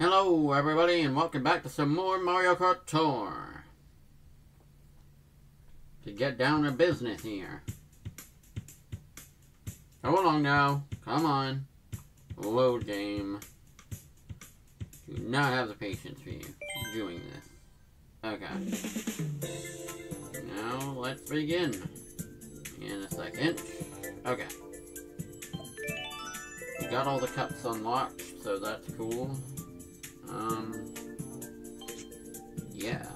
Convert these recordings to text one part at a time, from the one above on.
Hello, everybody, and welcome back to some more Mario Kart Tour. To get down to business here. Come along now. Come on. Load game. Do not have the patience for you doing this. Okay. Now, let's begin. In a second. Okay. We got all the cups unlocked, so that's cool. Um, yeah.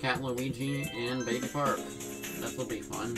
Cat Luigi and Baby Park. This will be fun.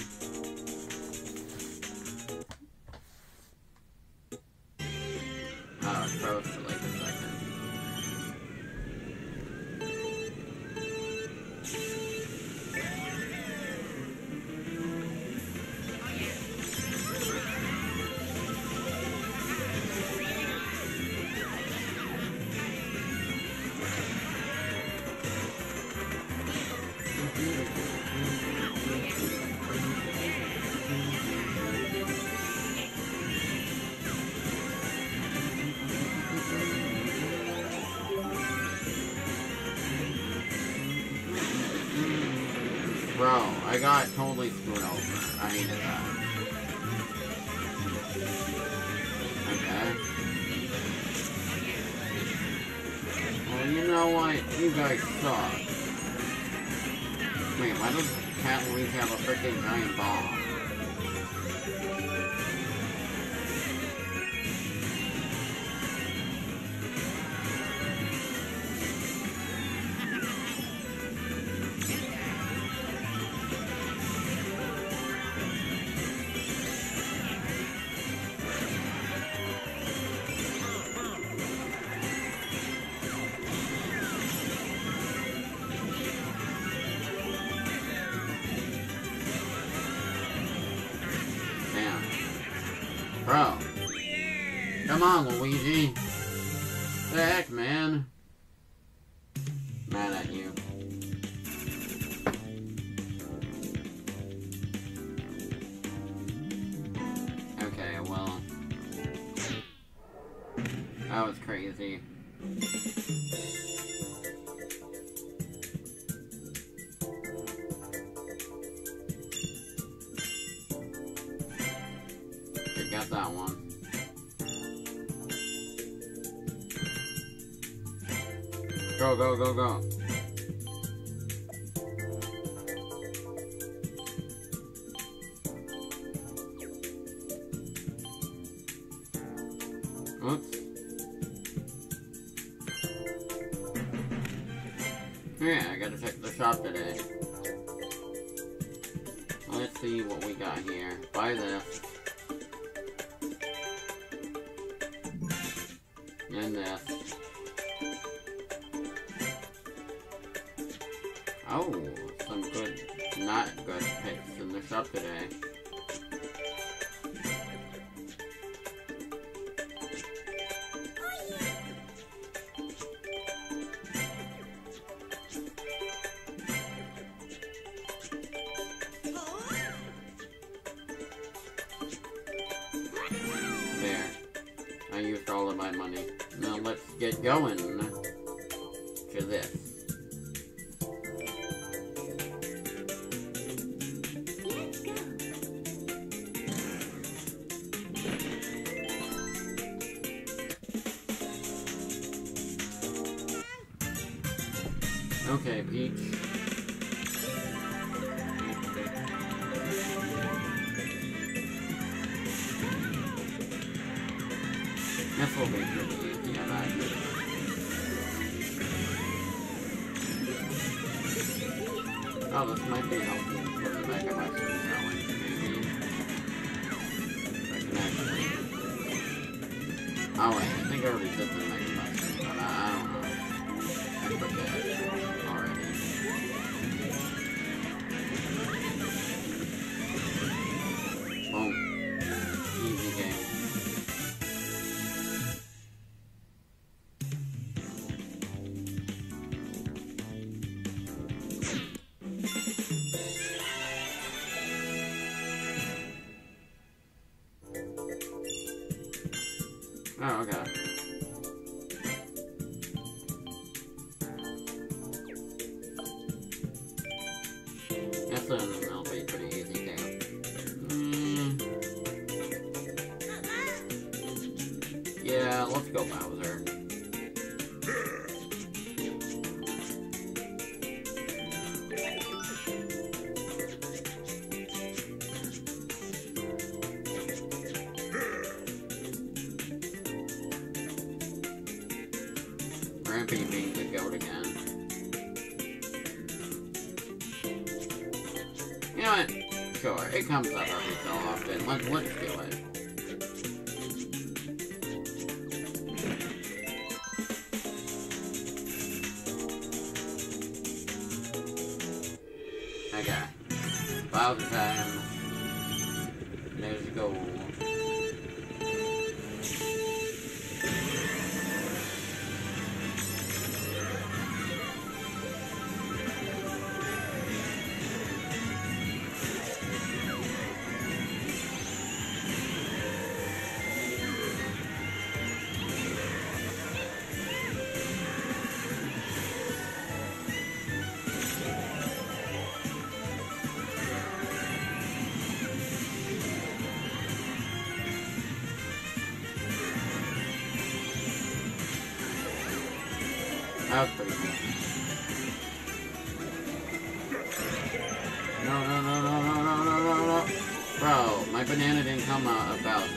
I got totally screwed over. I needed that. Okay. Well, you know what? You guys suck. Wait, why does Cat Luigi have a freaking giant bomb? Bro. Come on, Luigi. The heck, man? Go, go, go. Oops. Yeah, I gotta check the shop today. Let's see what we got here. Buy this. And this. Not picks in the shop today. Oh, this might be helpful for the Mega Buster challenge, maybe. I can actually... Oh wait, I think I already did the Mega The goat again. You know what? Sure, it comes up every so often. Let's let's do it. No, no, no, no, no, no, no, no, no. Bro, my banana didn't come out about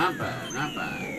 Not bad, not bad.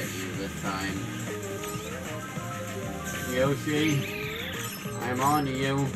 You this time. Yoshi, I'm on you.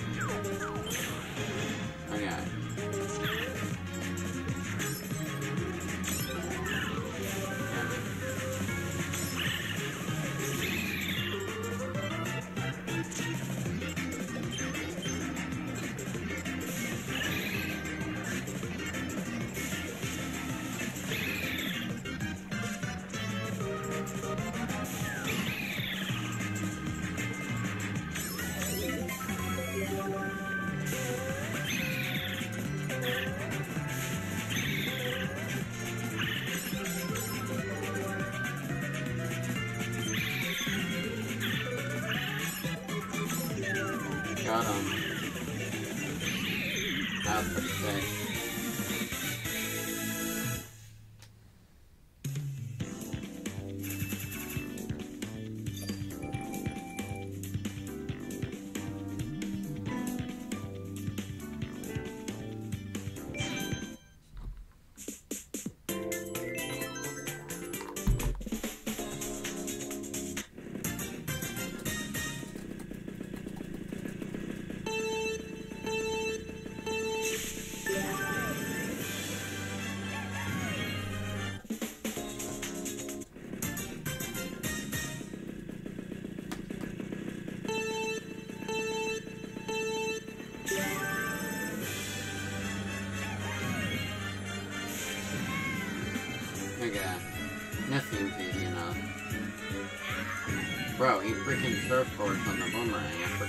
That was pretty sick.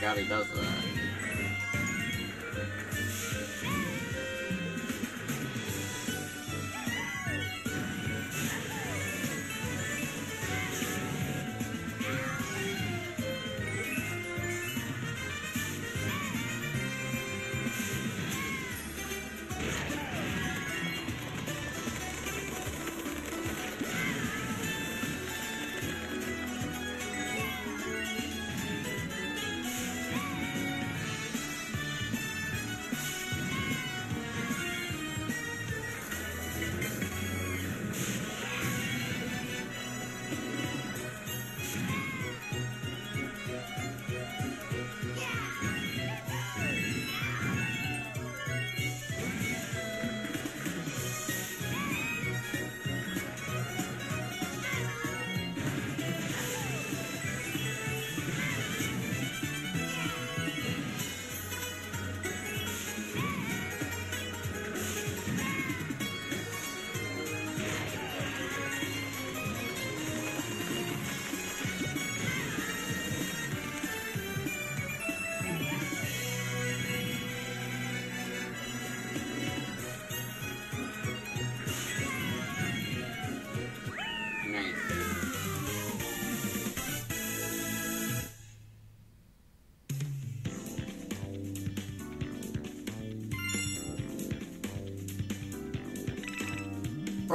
Boomerang. He does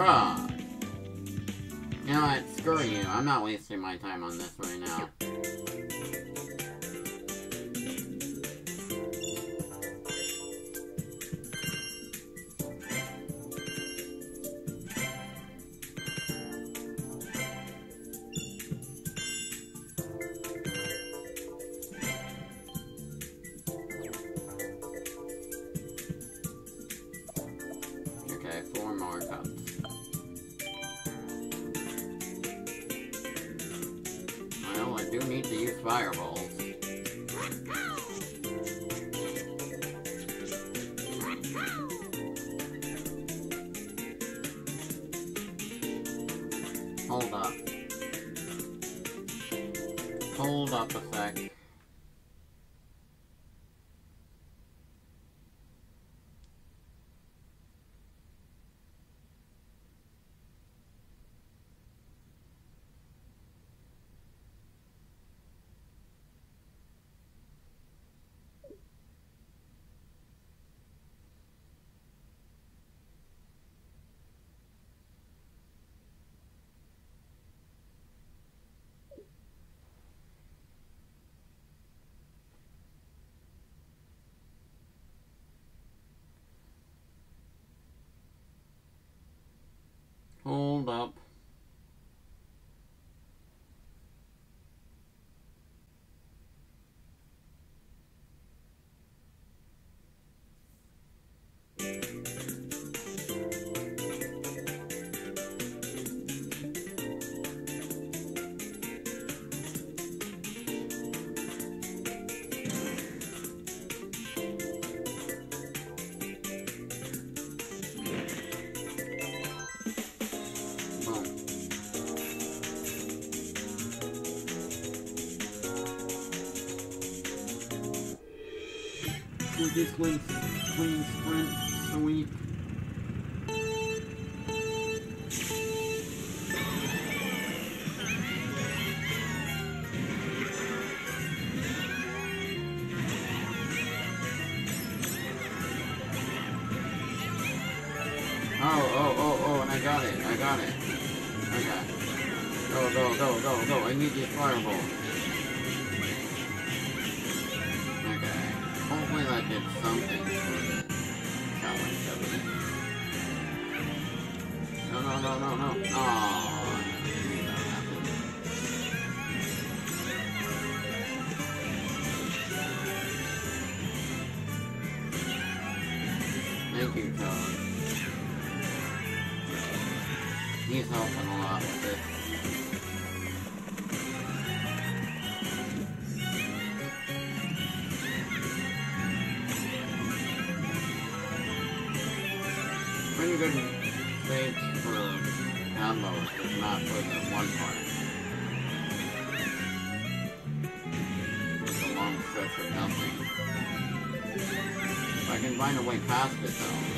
Bruh. You know what? Screw you. I'm not wasting my time on this right now. Hold up Just clean sprint sweep. He's helping a lot with this. I can find a way past it though,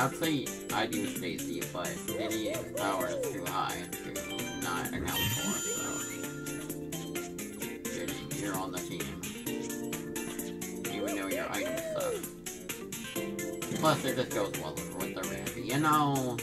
I'd say I'd use Stacy, but Diddy's power is too high to not account for, so. Diddy, you're on the team. Even though your item sucks. Plus, it just goes well with the Randy. You know,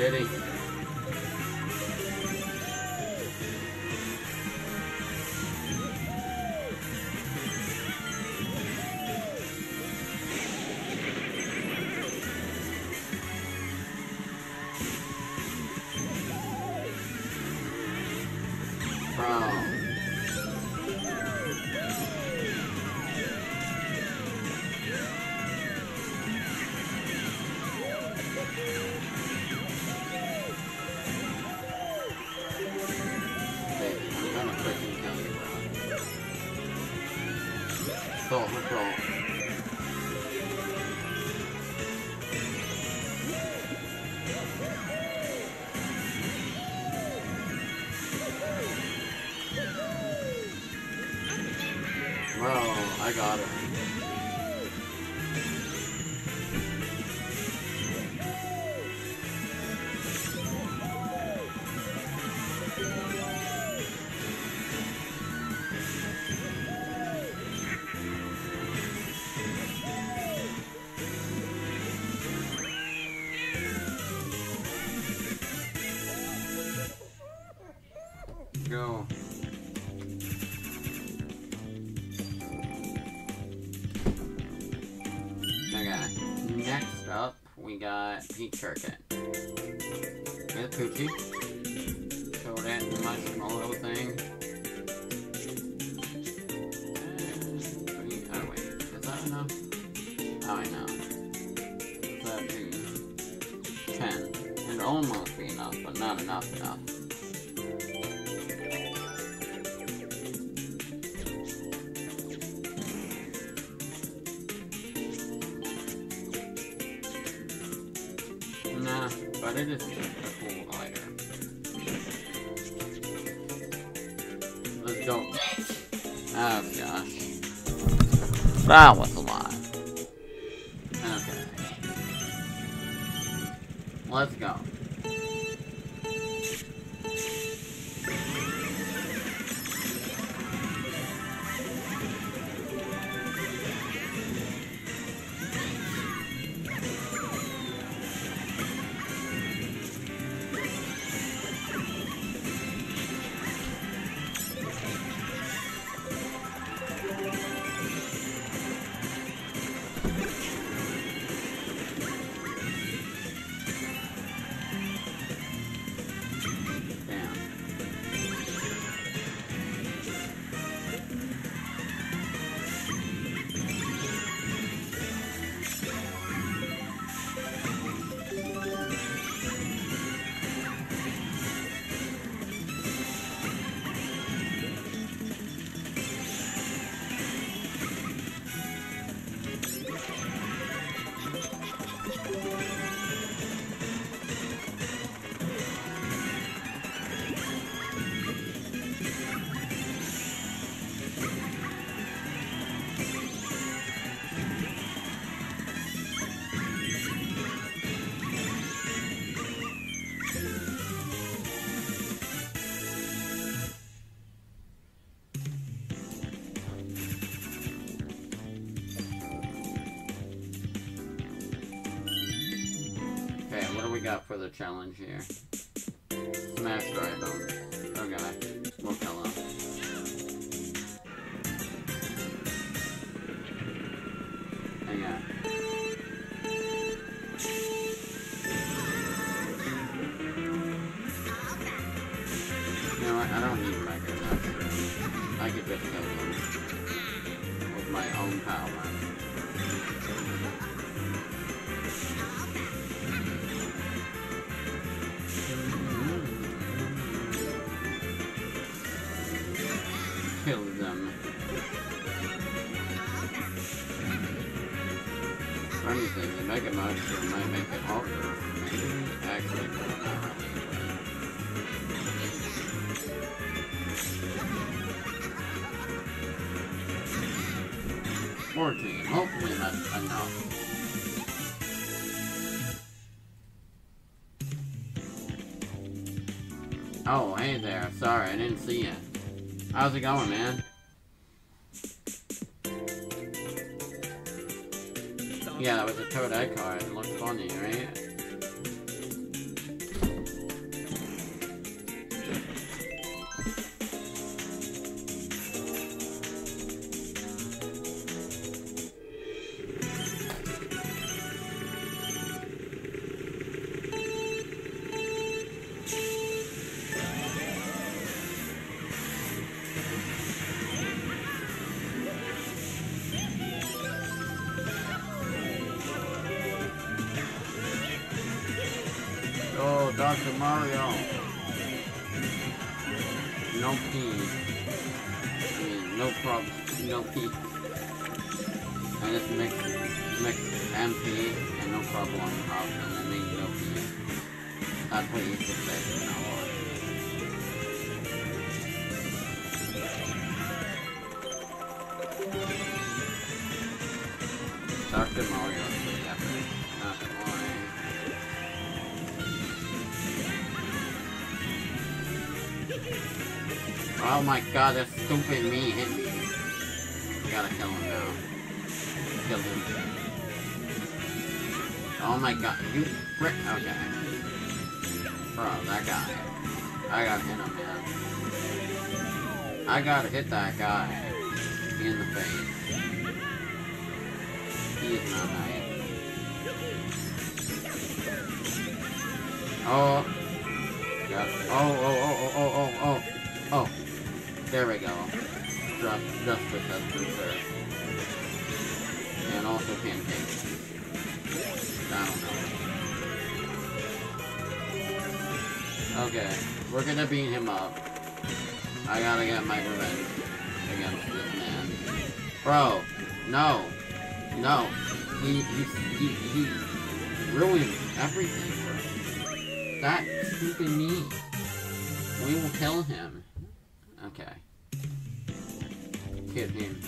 On, got Pete Shurkin. With Poochy. Show that marshmallow thing. Oh wait, is that enough? Oh, I know. That'd be ten. It'd almost be enough, but not enough enough. That we got for the challenge here? Smash on. Okay, we'll kill him. Hang on. You know what? I don't need Mega Master. I could just kill him with my own power. Might make it harder for me. Actually, not really. Fourteen. Hopefully that's enough. Oh, hey there. Sorry, I didn't see you. How's it going, man? Yeah, was a Toad card. It looked funny, right? Oh my god, that stupid Mii hit me. Gotta kill him now. Kill him. Oh my god, you frick. Okay. Bro, that guy. I gotta hit him, man. I gotta hit that guy in the face. Oh. Oh, oh, oh, oh, oh, oh, oh. Oh. There we go. Just, justice has been served. And also pancakes. I don't know. Okay. We're gonna beat him up. I gotta get my revenge against this man. Bro, no. No. He, he, he, he ruined everything for Mii. That stupid me. We will kill him. Okay. Kid him.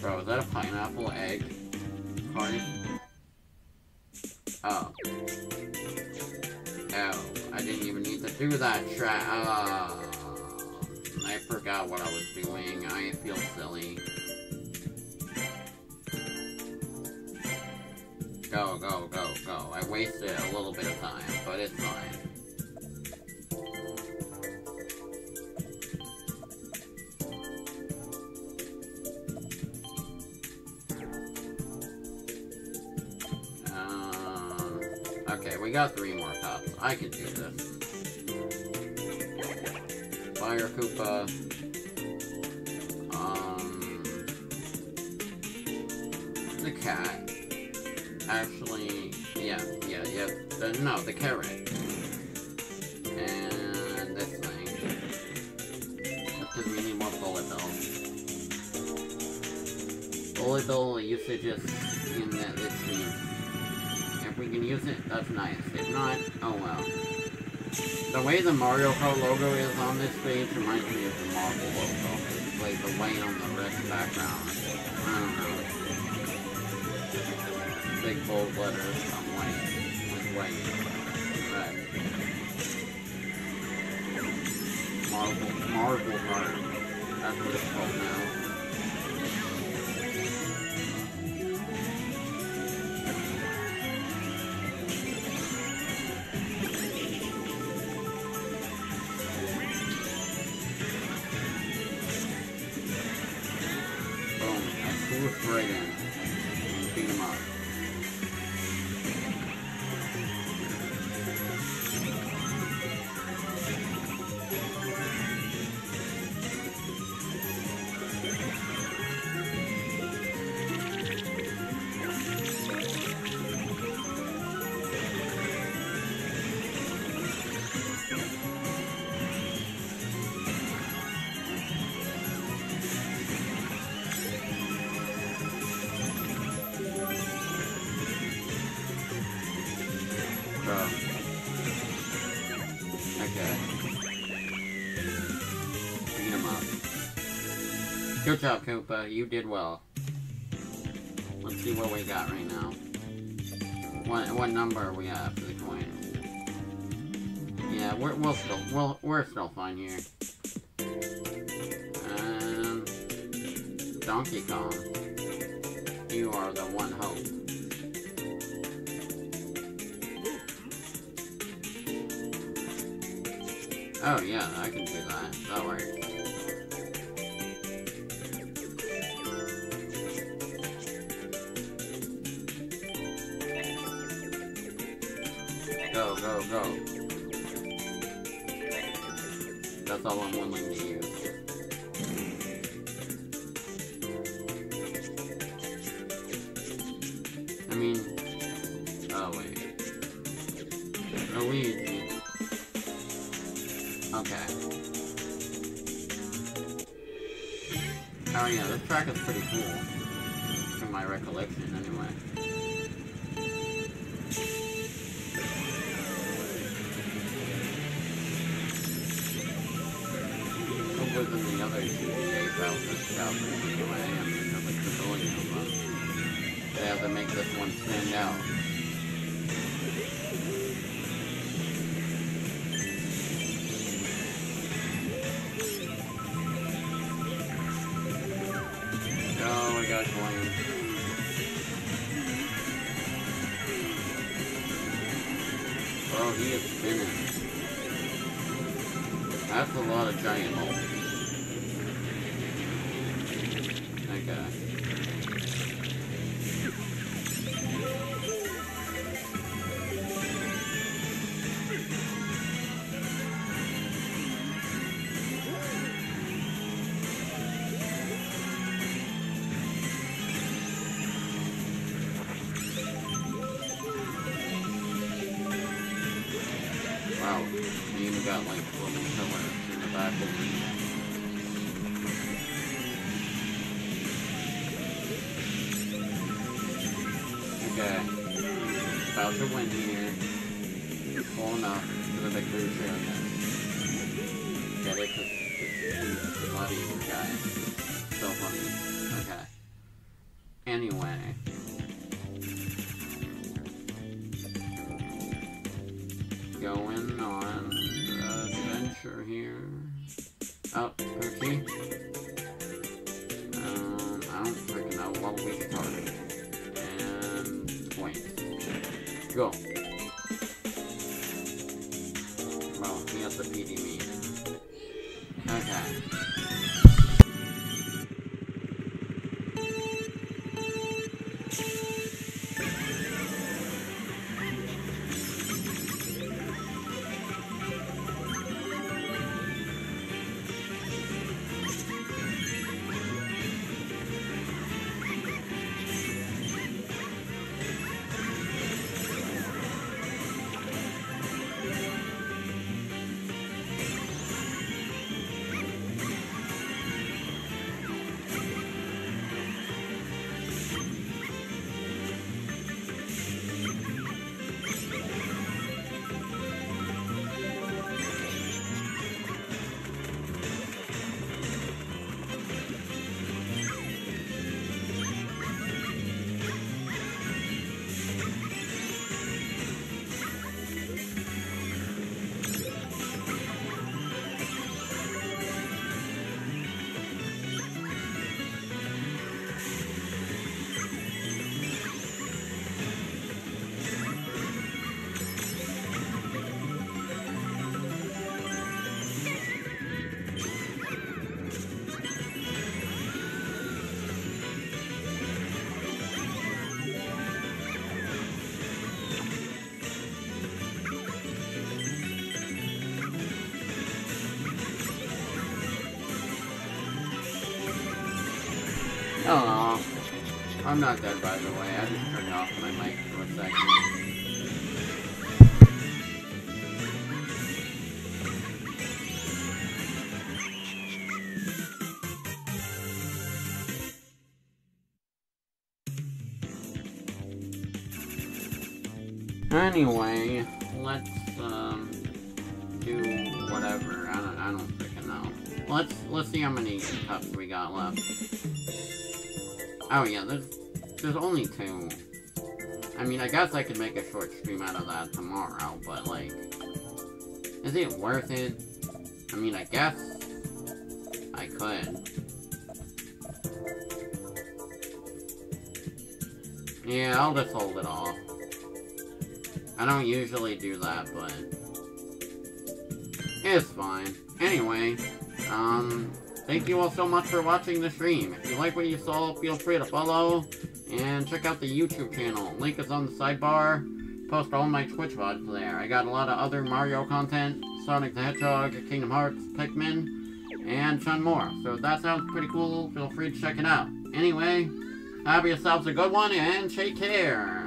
Bro, is that a pineapple egg? Card? Oh. Oh, I didn't even need to do that try. Oh, ah. I forgot what I was doing. I feel silly. Go, go, go, go. I wasted a little bit of time, but it's fine. Okay, we got three more cups. I can do this. Fire Koopa. Um, the cat. Actually, yeah, yeah, yeah. The, no, the carrot. And this thing. Because we need more bullet bills. Bullet bill usages in that this scene. If we can use it, that's nice. If not, oh well. The way the Mario Kart logo is on this page reminds me of the Marvel logo. Like the white on the red background. I don't know. Big bold letters on white. With white. Red. Marvel Marvel Kart. That's what it's called now. Good job, Koopa. You did well. Let's see what we got right now. What what number are we at after the coin? Yeah, we're we'll still we'll, we're still fine here. Um, Donkey Kong, you are the one Go. That's all I'm willing to use. To make this one. Oh, coins. Oh, he is spinning. That's a lot of giant holes. Okay. Going on adventure here. Oh, okay. Um, I don't freaking know what we started. And point. Go. I'm not dead by the way. I just turned off my mic for a second. Anyway, let's um do whatever. I don't I don't freaking know. Let's let's see how many cups we got left. Oh yeah, there's there's only two. I mean, I guess I could make a short stream out of that tomorrow, but like, is it worth it? I mean, I guess I could. Yeah, I'll just hold it off. I don't usually do that, but it's fine. Anyway, um, thank you all so much for watching the stream. If you like what you saw, feel free to follow and check out the YouTube channel. Link is on the sidebar. Post all my Twitch VODs there. I got a lot of other Mario content, Sonic the Hedgehog, Kingdom Hearts, Pikmin, and ton more. So if that sounds pretty cool, feel free to check it out. Anyway, have yourselves a good one and take care.